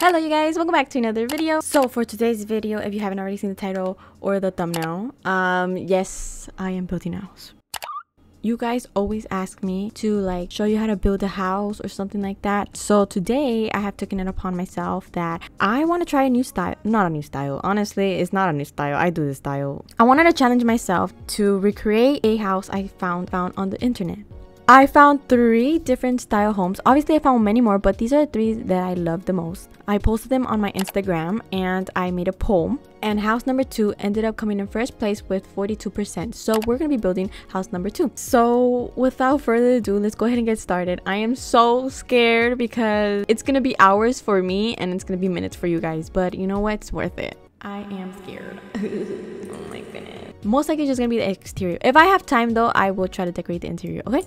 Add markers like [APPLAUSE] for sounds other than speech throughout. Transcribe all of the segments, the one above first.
Hello you guys, welcome back to another video. So for today's video, if you haven't already seen the title or the thumbnail, um, yes, I am building a house. You guys always ask me to like show you how to build a house or something like that. So today I have taken it upon myself that I want to try a new style. Not a new style. Honestly, it's not a new style. I do this style. I wanted to challenge myself to recreate a house I found found on the internet. I found three different style homes. Obviously, I found many more, but these are the three that I love the most. I posted them on my Instagram and I made a poll. And house number two ended up coming in first place with 42%. So we're going to be building house number two. So without further ado, let's go ahead and get started. I am so scared because it's going to be hours for me and it's going to be minutes for you guys. But you know what? It's worth it. I am scared. [LAUGHS] oh my goodness. Most likely just gonna be the exterior. If I have time though, I will try to decorate the interior, okay?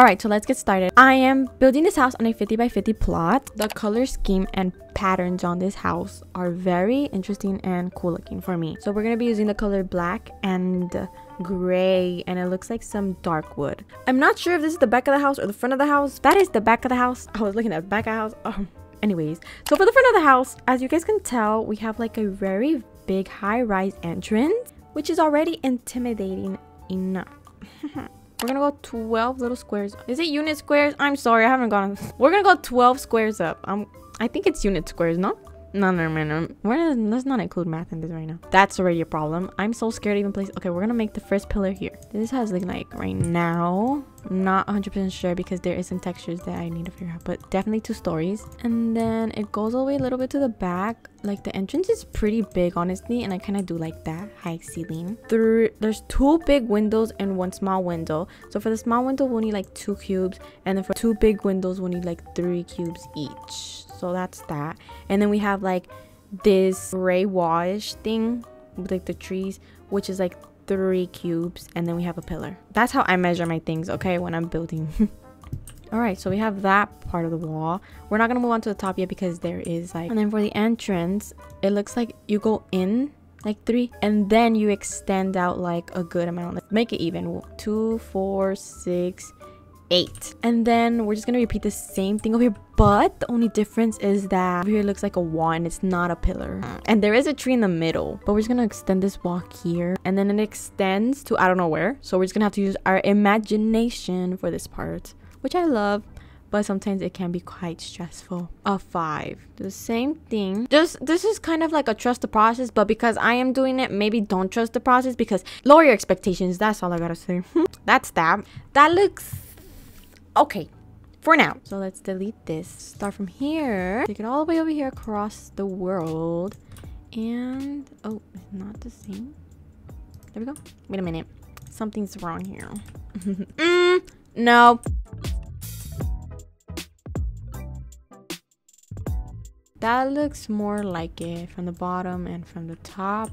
Alright, so let's get started. I am building this house on a 50 by 50 plot. The color scheme and patterns on this house are very interesting and cool looking for me. So we're going to be using the color black and gray and it looks like some dark wood. I'm not sure if this is the back of the house or the front of the house. That is the back of the house. [LAUGHS] I was looking at the back of the house. Oh. Anyways, so for the front of the house, as you guys can tell, we have like a very big high-rise entrance, which is already intimidating enough. [LAUGHS] We're gonna go 12 little squares. Is it unit squares? I'm sorry, I haven't gone. We're gonna go 12 squares up. Um, I think it's unit squares, no? No, no, no, no. We're, let's not include math in this right now. That's already a problem. I'm so scared to even place. Okay, we're gonna make the first pillar here. This has like right now. Not 100% sure because there is some textures that I need to figure out, but definitely two stories. And then it goes all the way a little bit to the back. Like the entrance is pretty big, honestly, and I kind of do like that high ceiling. There, there's two big windows and one small window. So for the small window, we'll need like two cubes, and then for two big windows, we'll need like three cubes each so that's that. And then we have like this gray wash thing with like the trees which is like three cubes and then we have a pillar. That's how i measure my things okay when i'm building. [LAUGHS] All right so we have that part of the wall. We're not gonna move on to the top yet because there is like and then for the entrance it looks like you go in like three and then you extend out like a good amount. Make it even. Two four six eight. And then we're just gonna repeat the same thing over here, but the only difference is that over here it looks like a and it's not a pillar. And there is a tree in the middle, but we're just gonna extend this walk here and then it extends to I don't know where. So we're just gonna have to use our imagination for this part, which I love but sometimes it can be quite stressful. A five. The same thing. Just this is kind of like a trust the process, but because I am doing it, maybe don't trust the process because lower your expectations. That's all I gotta say. [LAUGHS] That's that. That looks Okay, for now. So let's delete this. Start from here. Take it all the way over here across the world. And, oh, it's not the same. There we go. Wait a minute. Something's wrong here. [LAUGHS] mm, no. That looks more like it from the bottom and from the top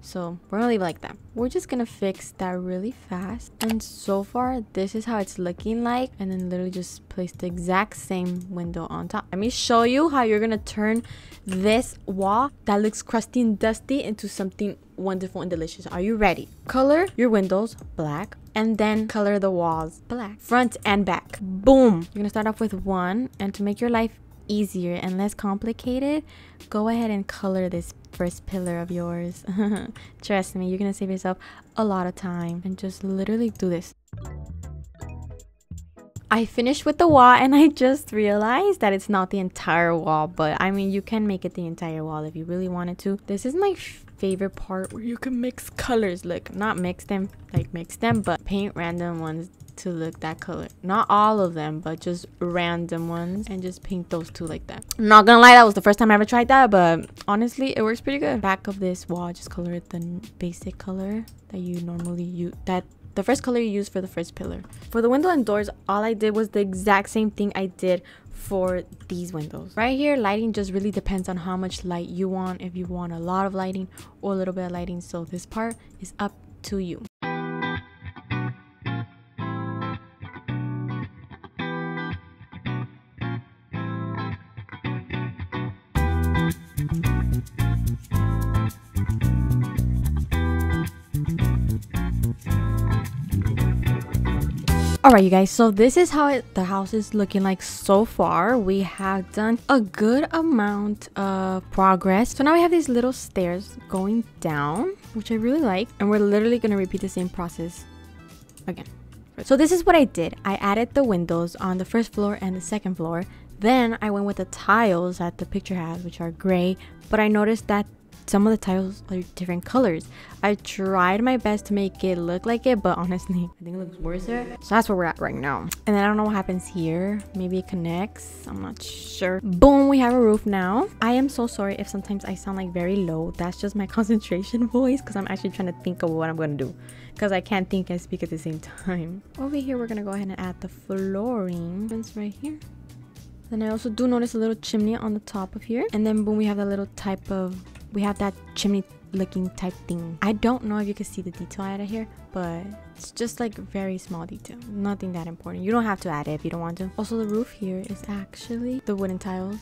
so we're gonna leave it like that. We're just gonna fix that really fast. And so far this is how it's looking like. And then literally just place the exact same window on top. Let me show you how you're gonna turn this wall that looks crusty and dusty into something wonderful and delicious. Are you ready? Color your windows black and then color the walls black front and back. Boom! You're gonna start off with one and to make your life easier and less complicated go ahead and color this first pillar of yours. [LAUGHS] Trust me, you're gonna save yourself a lot of time and just literally do this. I finished with the wall and I just realized that it's not the entire wall, but I mean, you can make it the entire wall if you really wanted to. This is my favorite part where you can mix colors. Look, not mix them, like mix them, but paint random ones to look that color. Not all of them, but just random ones. And just paint those two like that. I'm not gonna lie, that was the first time I ever tried that. But honestly, it works pretty good. Back of this wall, just color it the basic color that you normally use. That the first color you use for the first pillar. For the window and doors, all I did was the exact same thing I did for these windows. Right here, lighting just really depends on how much light you want. If you want a lot of lighting or a little bit of lighting. So this part is up to you. All right you guys so this is how it, the house is looking like so far. We have done a good amount of progress. So now we have these little stairs going down which i really like and we're literally going to repeat the same process again. So this is what i did. I added the windows on the first floor and the second floor. Then i went with the tiles that the picture has which are gray but i noticed that some of the tiles are different colors. I tried my best to make it look like it, but honestly, I think it looks worse there. So that's where we're at right now. And then I don't know what happens here. Maybe it connects. I'm not sure. Boom, we have a roof now. I am so sorry if sometimes I sound like very low. That's just my [LAUGHS] concentration voice because I'm actually trying to think of what I'm going to do because I can't think and speak at the same time. Over here, we're going to go ahead and add the flooring. It's right here. Then I also do notice a little chimney on the top of here. And then boom, we have that little type of we have that chimney looking type thing. I don't know if you can see the detail out of here, but it's just like very small detail. Nothing that important. You don't have to add it if you don't want to. Also, the roof here is actually the wooden tiles.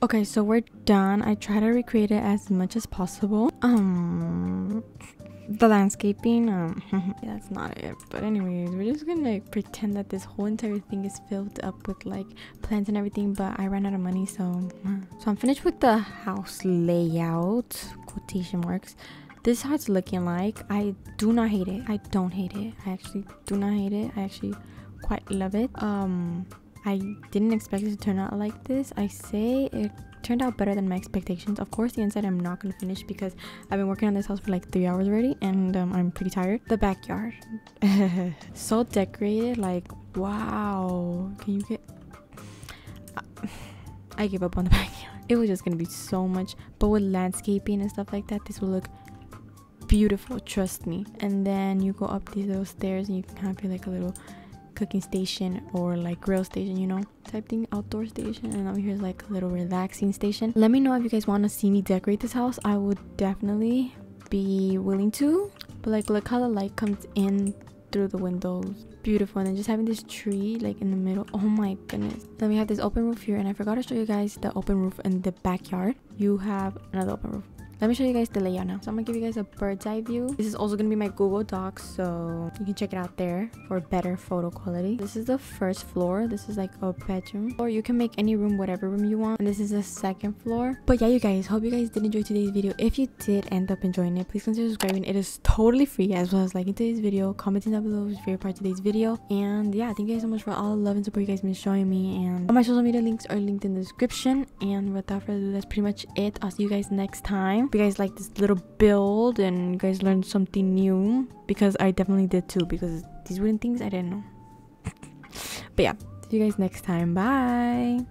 Okay, so we're done. I try to recreate it as much as possible. Um, the landscaping, um, [LAUGHS] that's not it. But anyways, we're just gonna like, pretend that this whole entire thing is filled up with like plants and everything. But I ran out of money, so so I'm finished with the house layout. Quotation marks. This is how it's looking like. I do not hate it. I don't hate it. I actually do not hate it. I actually quite love it. Um I didn't expect it to turn out like this. I say it turned out better than my expectations. Of course, the inside I'm not gonna finish because I've been working on this house for like three hours already and um, I'm pretty tired. The backyard, [LAUGHS] so decorated. Like wow, can you get? I gave up on the [LAUGHS] backyard. It was just gonna be so much, but with landscaping and stuff like that, this will look beautiful. Trust me. And then you go up these little stairs and you can have like a little cooking station or like grill station you know type thing outdoor station and over here is like a little relaxing station. Let me know if you guys want to see me decorate this house. I would definitely be willing to. But like look how the light comes in through the windows. Beautiful and then just having this tree like in the middle. Oh my goodness. Then we have this open roof here and i forgot to show you guys the open roof in the backyard. You have another open roof let me show you guys the layout now. So i'm gonna give you guys a bird's eye view. This is also gonna be my google docs so you can check it out there for better photo quality. This is the first floor. This is like a bedroom. Or you can make any room whatever room you want. And this is the second floor. But yeah you guys hope you guys did enjoy today's video. If you did end up enjoying it please consider subscribing. It is totally free as well as liking today's video commenting down below if your favorite part of today's video. And yeah thank you guys so much for all the love and support you guys been showing me. And all my social media links are linked in the description. And without further ado that's pretty much it. I'll see you guys next time hope you guys like this little build and you guys learned something new because I definitely did too because these wooden things I didn't know. [LAUGHS] but yeah, see you guys next time. Bye.